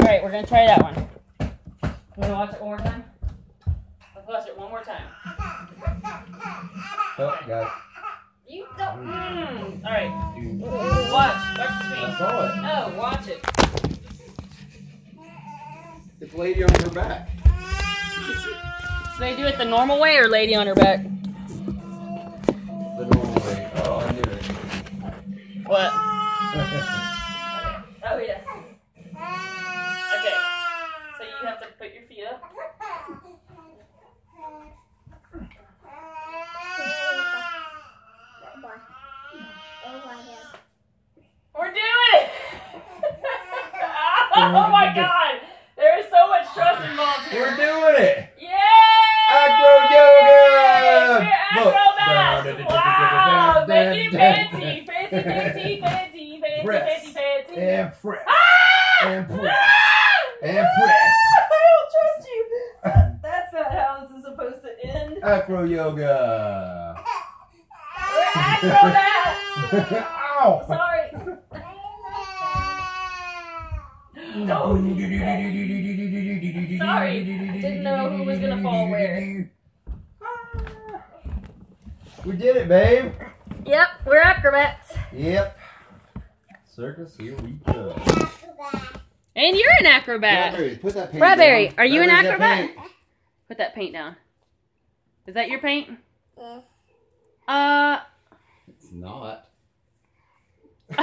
right, we're gonna try that one. You wanna watch it one more time? Let's watch it one more time. Oh, got it. You don't. Mm. All right. Watch. Watch the I saw it. No, watch it. It's lady on her back. So they do it the normal way or lady on her back? The normal way. Oh, I knew it. What? Oh yeah. Okay. So you have to put your feet up. We're doing it! oh my god! There is so much trust involved here. We're doing it. Yay! Acro yoga! Look. Wow! Fancy, fancy, fancy, fancy, fancy, Press. fancy, fancy. And press. Ah! And press. Ah! And press. I don't trust you. That's not how this is supposed to end. Acro yoga. We're acrobats. Ow! Sorry. No. Sorry. I didn't know who was gonna fall where. Ah. We did it, babe. Yep, we're acrobats. Yep. Circus, here we go. And you're an acrobat. Bradbury, put that paint Bradbury, down. are you an Bradbury's that acrobat? paint. Put that paint down. Is that your paint? Uh. It's not.